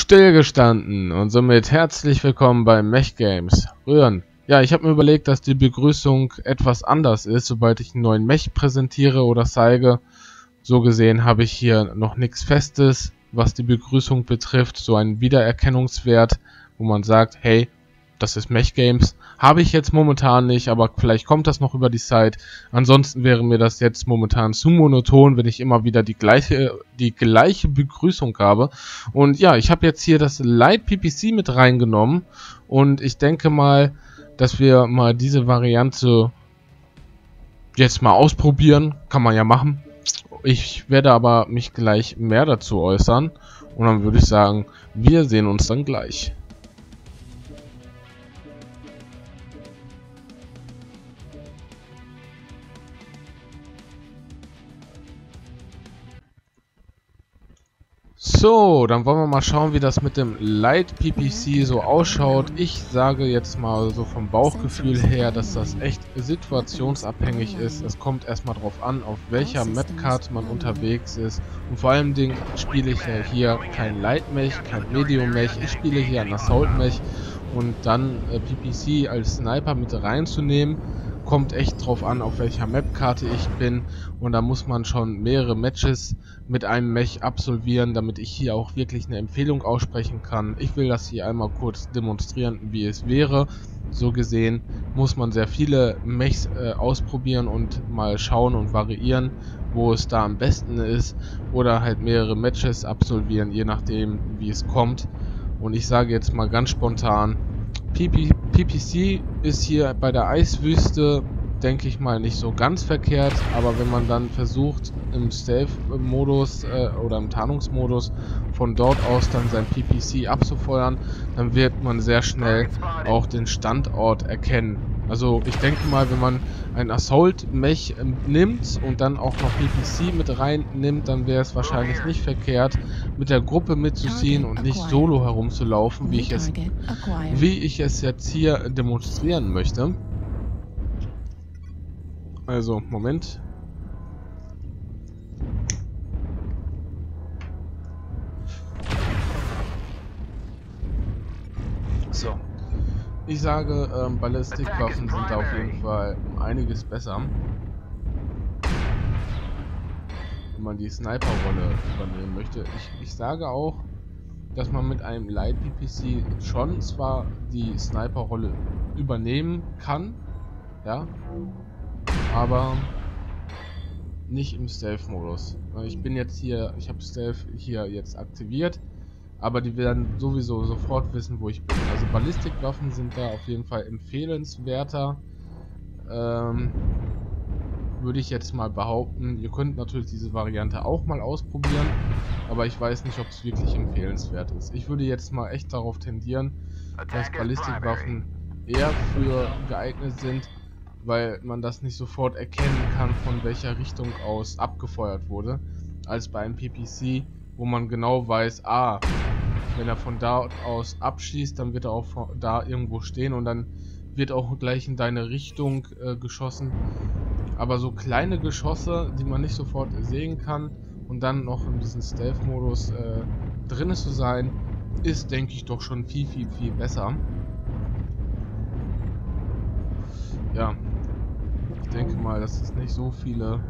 Stillgestanden und somit herzlich willkommen bei Mech Games. Rühren. Ja, ich habe mir überlegt, dass die Begrüßung etwas anders ist, sobald ich einen neuen Mech präsentiere oder zeige. So gesehen habe ich hier noch nichts Festes, was die Begrüßung betrifft, so einen Wiedererkennungswert, wo man sagt, hey, das ist Mech Games. Habe ich jetzt momentan nicht, aber vielleicht kommt das noch über die Zeit. Ansonsten wäre mir das jetzt momentan zu monoton, wenn ich immer wieder die gleiche, die gleiche Begrüßung habe. Und ja, ich habe jetzt hier das Light PPC mit reingenommen und ich denke mal, dass wir mal diese Variante jetzt mal ausprobieren. Kann man ja machen. Ich werde aber mich gleich mehr dazu äußern. Und dann würde ich sagen, wir sehen uns dann gleich. So, dann wollen wir mal schauen, wie das mit dem Light PPC so ausschaut. Ich sage jetzt mal so vom Bauchgefühl her, dass das echt situationsabhängig ist. Es kommt erstmal drauf an, auf welcher Mapcard man unterwegs ist. Und vor allem Dingen spiele ich ja hier kein Light Mech, kein Medium Mech. Ich spiele hier ein Assault Mech. Und dann äh, PPC als Sniper mit reinzunehmen, kommt echt drauf an, auf welcher Mapkarte ich bin und da muss man schon mehrere Matches mit einem Mech absolvieren, damit ich hier auch wirklich eine Empfehlung aussprechen kann. Ich will das hier einmal kurz demonstrieren, wie es wäre. So gesehen muss man sehr viele Mechs äh, ausprobieren und mal schauen und variieren, wo es da am besten ist oder halt mehrere Matches absolvieren, je nachdem wie es kommt. Und ich sage jetzt mal ganz spontan, PP, PPC ist hier bei der Eiswüste, denke ich mal, nicht so ganz verkehrt, aber wenn man dann versucht, im Stealth-Modus äh, oder im Tarnungsmodus von dort aus dann sein PPC abzufeuern, dann wird man sehr schnell auch den Standort erkennen. Also ich denke mal, wenn man ein Assault-Mech ähm, nimmt und dann auch noch PPC mit reinnimmt, dann wäre es wahrscheinlich nicht verkehrt, mit der Gruppe mitzuziehen und nicht solo herumzulaufen, wie ich es, wie ich es jetzt hier demonstrieren möchte. Also, Moment. So. Ich sage, ähm, Ballistikwaffen sind auf jeden Fall einiges besser. Wenn man die Sniper-Rolle übernehmen möchte. Ich, ich sage auch, dass man mit einem Light PPC schon zwar die Sniper-Rolle übernehmen kann, ja, aber nicht im Stealth-Modus. Ich bin jetzt hier, ich habe Stealth hier jetzt aktiviert aber die werden sowieso sofort wissen, wo ich bin. Also Ballistikwaffen sind da auf jeden Fall empfehlenswerter. Ähm, würde ich jetzt mal behaupten. Ihr könnt natürlich diese Variante auch mal ausprobieren, aber ich weiß nicht, ob es wirklich empfehlenswert ist. Ich würde jetzt mal echt darauf tendieren, dass Ballistikwaffen eher für geeignet sind, weil man das nicht sofort erkennen kann, von welcher Richtung aus abgefeuert wurde, als bei einem PPC, wo man genau weiß, ah, wenn er von da aus abschießt, dann wird er auch da irgendwo stehen und dann wird auch gleich in deine Richtung äh, geschossen. Aber so kleine Geschosse, die man nicht sofort sehen kann und dann noch in diesem Stealth-Modus äh, drin zu sein, ist, denke ich, doch schon viel, viel, viel besser. Ja, ich denke mal, dass es nicht so viele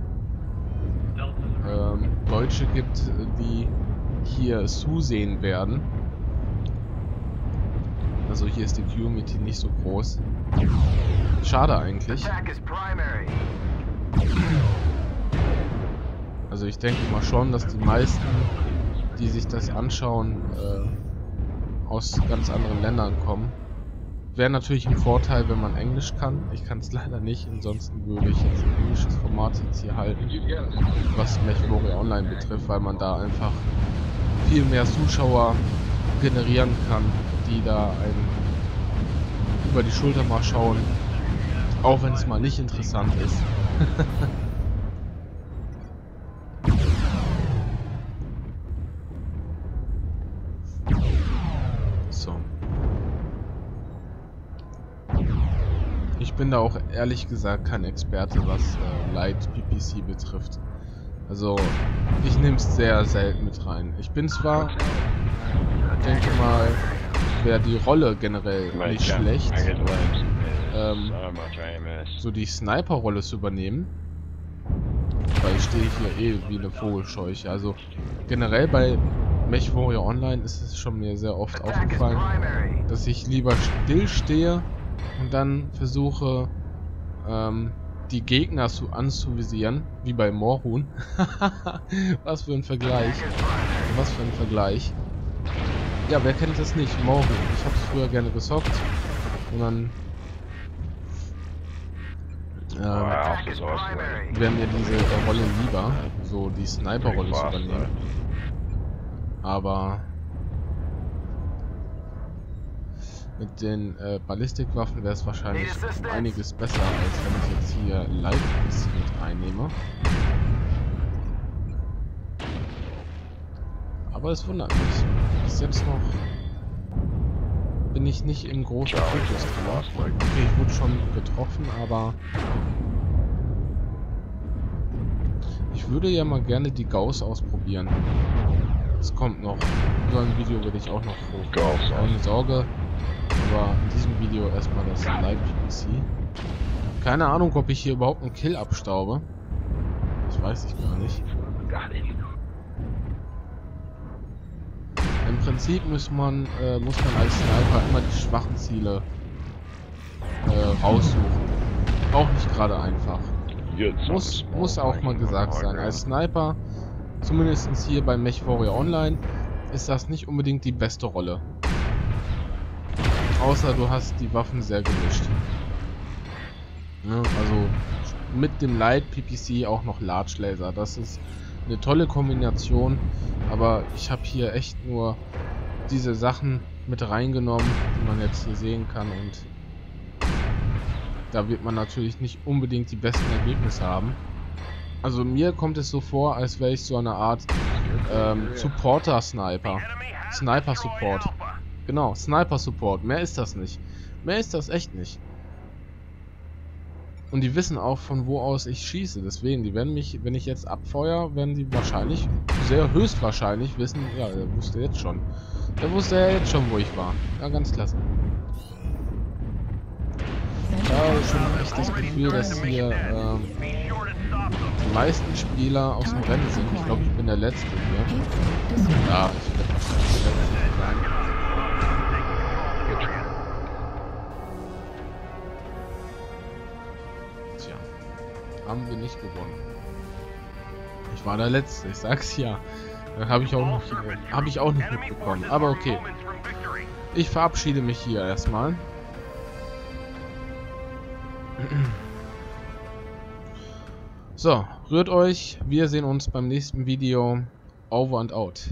ähm, Deutsche gibt, die hier zusehen werden. Also hier ist die Community nicht so groß. Schade eigentlich. Also ich denke mal schon, dass die meisten, die sich das anschauen, äh, aus ganz anderen Ländern kommen. Wäre natürlich ein Vorteil, wenn man Englisch kann. Ich kann es leider nicht, ansonsten würde ich jetzt ein englisches Format jetzt hier halten, was MechWarrior Online betrifft, weil man da einfach viel mehr Zuschauer generieren kann, die da einen über die Schulter mal schauen, auch wenn es mal nicht interessant ist. bin da auch ehrlich gesagt kein Experte, was äh, Light PPC betrifft. Also, ich nehme es sehr selten mit rein. Ich bin zwar, denke mal, wäre die Rolle generell nicht schlecht, ähm, so die Sniper-Rolle zu übernehmen. Weil ich stehe hier eh wie eine Vogelscheuche. Also generell bei MechWarrior Online ist es schon mir sehr oft aufgefallen, dass ich lieber still stehe und dann versuche, ähm, die Gegner zu anzuvisieren, wie bei Morhun. Was für ein Vergleich. Was für ein Vergleich. Ja, wer kennt das nicht? Morhun. Ich habe es früher gerne gesockt. Und dann ähm, wäre mir diese äh, Rolle lieber, so die Sniper-Rolle zu übernehmen. Aber mit den äh, Ballistikwaffen wäre es wahrscheinlich einiges besser, als wenn ich jetzt hier Light mit einnehme. Aber es wundert mich. Bis jetzt noch bin ich nicht im großen Fokus drin. Okay, ich wurde schon getroffen, aber ich würde ja mal gerne die Gauss ausprobieren. Es kommt noch. So ein Video werde ich auch noch hoch. Keine Sorge. Aber in diesem Video erstmal das Live-PC. Keine Ahnung, ob ich hier überhaupt einen Kill abstaube. Das weiß ich gar nicht. Im Prinzip muss man, äh, muss man als Sniper immer die schwachen Ziele äh, raussuchen. Auch nicht gerade einfach. Muss, muss auch mal gesagt sein. Als Sniper, zumindest hier bei MechWarrior Online, ist das nicht unbedingt die beste Rolle. Außer du hast die Waffen sehr gemischt. Ja, also mit dem Light PPC auch noch Large Laser. Das ist eine tolle Kombination, aber ich habe hier echt nur diese Sachen mit reingenommen, die man jetzt hier sehen kann und da wird man natürlich nicht unbedingt die besten Ergebnisse haben. Also mir kommt es so vor, als wäre ich so eine Art ähm, Supporter-Sniper. Sniper-Support. Genau, Sniper-Support. Mehr ist das nicht. Mehr ist das echt nicht. Und die wissen auch, von wo aus ich schieße. Deswegen, die werden mich, wenn ich jetzt abfeuer, werden die wahrscheinlich, sehr höchstwahrscheinlich wissen, ja, der wusste jetzt schon. Der wusste ja jetzt schon, wo ich war. Ja, ganz klasse. Ich habe schon echt das Gefühl, dass hier ähm, die meisten Spieler aus dem Rennen sind. Ich glaube, ich bin der Letzte hier. Ja, ich gewonnen. Ich war der Letzte, ich sag's ja. Dann habe ich auch noch, habe ich auch nicht mitbekommen. Aber okay. Ich verabschiede mich hier erstmal. So, rührt euch. Wir sehen uns beim nächsten Video. Over and out.